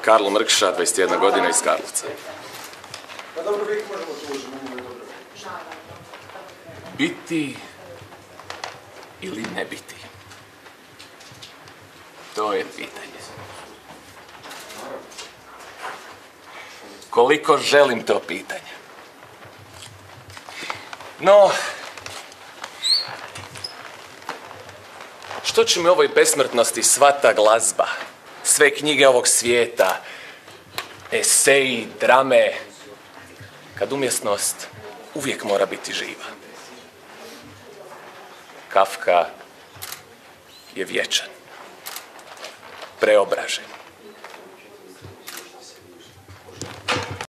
Karlo Mrkša, 21 godina iz Karlovca. Pa dobro, uvijek možemo tužiti, mogu je dobro. Biti ili ne biti? To je pitanje. Koliko želim to pitanje? No, što će mi ovoj besmrtnosti sva ta glazba, sve knjige ovog svijeta, eseji, drame, kad umjesnost uvijek mora biti živa. Kafka je vječan, preobražen.